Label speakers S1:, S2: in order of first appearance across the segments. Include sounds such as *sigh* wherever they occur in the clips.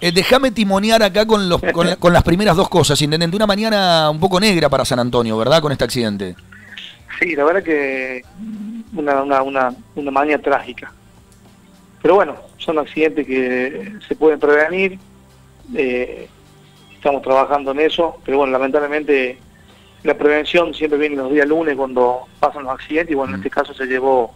S1: Eh, déjame timonear acá con, los, con, las primeras dos cosas, Intendente. Una mañana un poco negra para San Antonio, ¿verdad? Con este accidente.
S2: Sí, la verdad que una, una, una, una mañana trágica. Pero bueno, son accidentes que se pueden prevenir. Eh, estamos trabajando en eso, pero bueno, lamentablemente la prevención siempre viene los días lunes cuando pasan los accidentes y bueno, en mm. este caso se llevó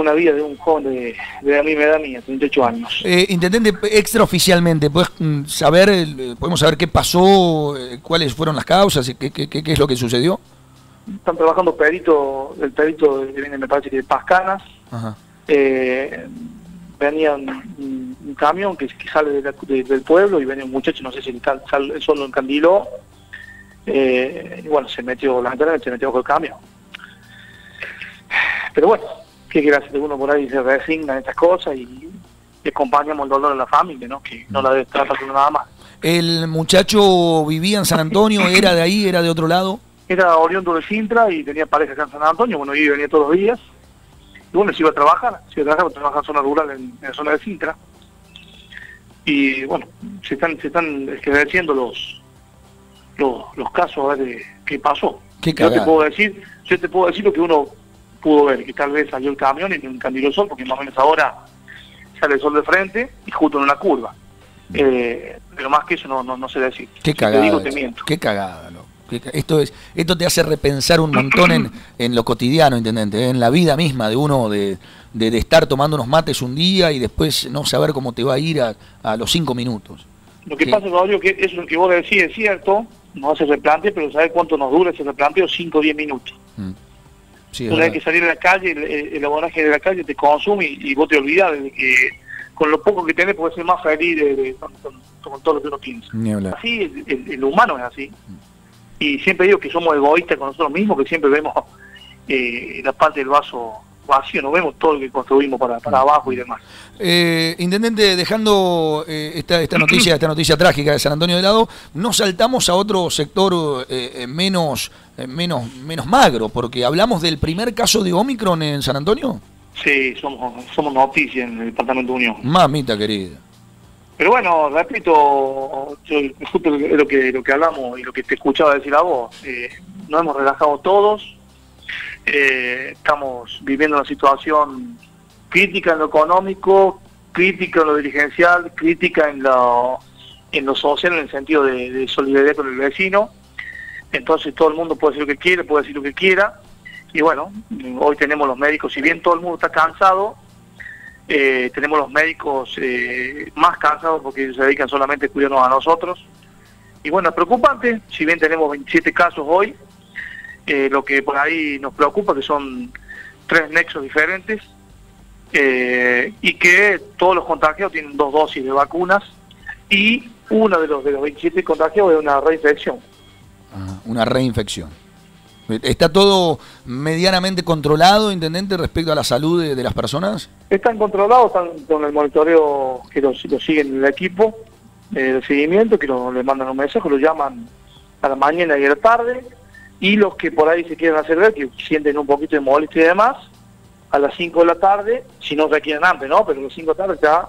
S2: una vida de un joven de, de la misma edad mía, 38 años.
S1: Eh, intendente, extraoficialmente, ¿puedes mm, saber, eh, podemos saber qué pasó, eh, cuáles fueron las causas, qué, qué, qué, es lo que sucedió?
S2: Están trabajando perito, el perito que viene, me parece que de Pascanas. Eh, venía un, camión que, sale del pueblo y venía un muchacho, no sé si el, solo encandiló, eh, y bueno, se metió, lamentablemente se metió con el camión. Pero bueno, qué gracias de uno por ahí se resigna en estas cosas y, acompañamos el dolor de la familia, ¿no? Que no la estar pasando nada más.
S1: ¿El muchacho vivía en San Antonio? *coughs* ¿Era de ahí? ¿Era de otro lado?
S2: Era oriundo de Sintra y tenía pareja acá en San Antonio, bueno, y venía todos los días. Y bueno, se iba a trabajar, se iba a trabajar, trabaja en zona rural, en, la zona de Sintra. Y bueno, se están, se están esclareciendo los, los, los casos a ver de qué pasó. yo te puedo decir, yo te puedo decir lo que uno pudo ver, que tal vez salió el camión y encandiló el sol, porque más o menos ahora sale el sol de frente y justo en una curva. Eh, pero más que eso no, no, no sé decir.
S1: Qué cagada. Te digo, te miento. Qué cagada, ¿no? Esto, es, esto te hace repensar un montón en, *clears throat* en lo cotidiano, intendente, ¿eh? en la vida misma de uno, de, de, estar tomando unos mates un día y después no saber cómo te va a ir a, a los cinco minutos.
S2: Lo que pasa, Rodrigo, que eso que vos decís es cierto, no hace replante, pero ¿sabes cuánto nos dura ese replanteo? Cinco o diez minutos. Mm. Una vez que salir a la calle, el, el, abonaje de la calle te consume y, vos te olvidas de que con lo poco que tenés puedes ser más feliz de, con, todo lo que uno piensa. Así, el, humano es así. Y siempre digo que somos egoístas con nosotros mismos, que siempre vemos eh, la parte del vaso vacío, no vemos todo lo que construimos para, para abajo y demás.
S1: Eh, intendente, dejando eh, esta, esta noticia, esta noticia trágica de San Antonio de Lado, ¿no saltamos a otro sector eh, menos, menos, menos magro? Porque hablamos del primer caso de Omicron en San Antonio.
S2: Sí, somos, somos noticia en el Departamento de Unión.
S1: Mamita querida.
S2: Pero bueno, repito, yo, justo lo que, lo que hablamos y lo que te escuchaba decir a vos, nos hemos relajado todos, eh, estamos viviendo una situación crítica en lo económico, crítica en lo dirigencial, crítica en lo, en lo social, en el sentido de, solidaridad con el vecino. Entonces todo el mundo puede decir lo que quiere, puede decir lo que quiera. Y bueno, hoy tenemos los médicos, si bien todo el mundo está cansado, eh, tenemos los médicos eh, más cansados porque ellos se dedican solamente a cuidarnos a nosotros. Y bueno, es preocupante, si bien tenemos 27 casos hoy, eh, lo que por ahí nos preocupa, que son tres nexos diferentes, eh, y que todos los contagiados tienen dos dosis de vacunas, y uno de los, de los 27 contagiados es una reinfección.
S1: una reinfección. ¿Está todo medianamente controlado, intendente, respecto a la salud de, las personas?
S2: Están controlados, están con el monitoreo que lo, siguen en el equipo eh, de seguimiento, que lo, le mandan un mensaje, lo llaman a la mañana y a la tarde, y los que por ahí se quieren hacer ver, que sienten un poquito de molestia y demás, a las 5 de la tarde, si no requieren antes, ¿no? Pero a las 5 de la tarde ya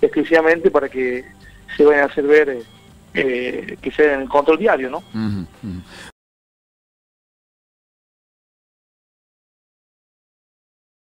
S2: exclusivamente para que se vayan a hacer ver, eh, eh, que se den el control diario, ¿no?